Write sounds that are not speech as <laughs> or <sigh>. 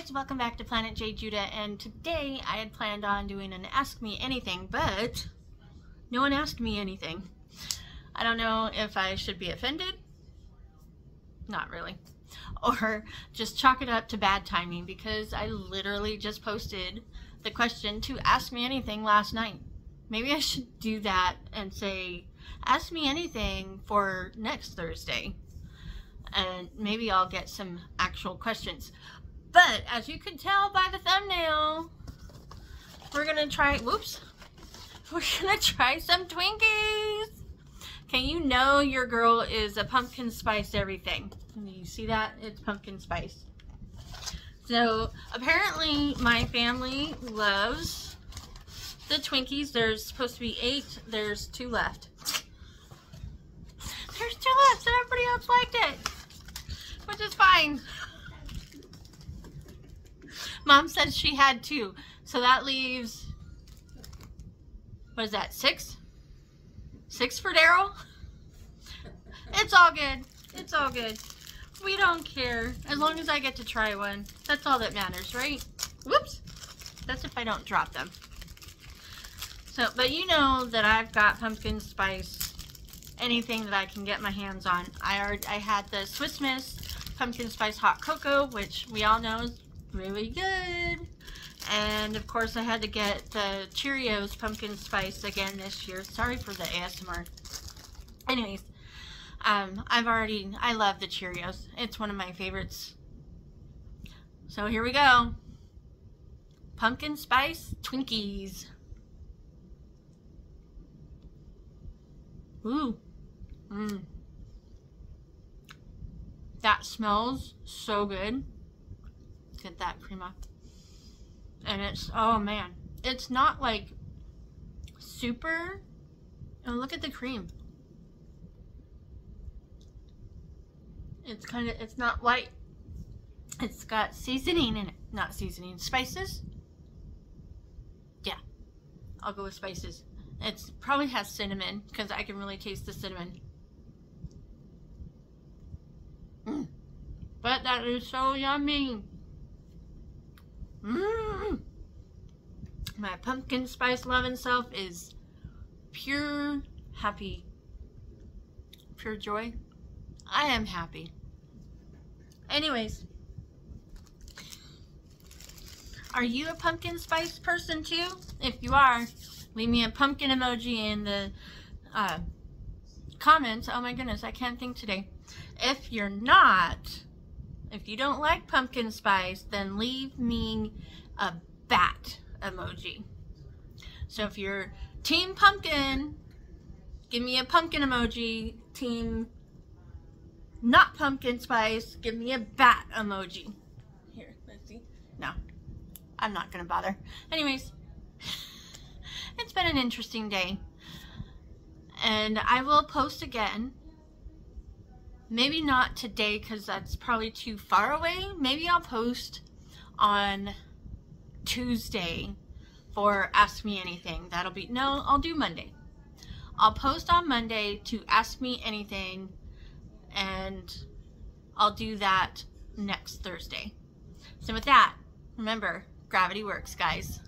guys, welcome back to Planet JeJuDa and today I had planned on doing an Ask Me Anything but no one asked me anything. I don't know if I should be offended, not really, <laughs> or just chalk it up to bad timing because I literally just posted the question to Ask Me Anything last night. Maybe I should do that and say Ask Me Anything for next Thursday and maybe I'll get some actual questions. But as you can tell by the thumbnail, we're gonna try, whoops, <laughs> we're gonna try some Twinkies. Okay, you know your girl is a pumpkin spice everything. You see that? It's pumpkin spice. So apparently my family loves the Twinkies. There's supposed to be eight. There's two left. There's two left everybody else liked it. Which is fine. <laughs> Mom said she had two. So that leaves, what is that, six? Six for Darrel? It's all good. It's all good. We don't care. As long as I get to try one. That's all that matters, right? Whoops. That's if I don't drop them. So, but you know that I've got pumpkin spice, anything that I can get my hands on. I already, I had the Swiss Miss pumpkin spice hot cocoa, which we all know is really good. And of course I had to get the Cheerios pumpkin spice again this year. Sorry for the ASMR. Anyways, um, I've already, I love the Cheerios. It's one of my favorites. So here we go. Pumpkin spice Twinkies. Ooh. Mmm. That smells so good. Get that cream off. And it's, oh man. It's not like super. Oh, look at the cream. It's kind of, it's not white. It's got seasoning in it. Not seasoning, spices. Yeah, I'll go with spices. It probably has cinnamon because I can really taste the cinnamon. Mm. But that is so yummy. Mmm. My pumpkin spice loving self is pure happy. Pure joy. I am happy. Anyways. Are you a pumpkin spice person too? If you are, leave me a pumpkin emoji in the uh, comments. Oh my goodness, I can't think today. If you're not, if you don't like pumpkin spice, then leave me a bat emoji. So if you're team pumpkin, give me a pumpkin emoji. Team not pumpkin spice, give me a bat emoji. Here, let's see. No, I'm not going to bother. Anyways, <laughs> it's been an interesting day. And I will post again Maybe not today because that's probably too far away. Maybe I'll post on Tuesday for Ask Me Anything. That'll be, no, I'll do Monday. I'll post on Monday to Ask Me Anything and I'll do that next Thursday. So with that, remember, gravity works, guys.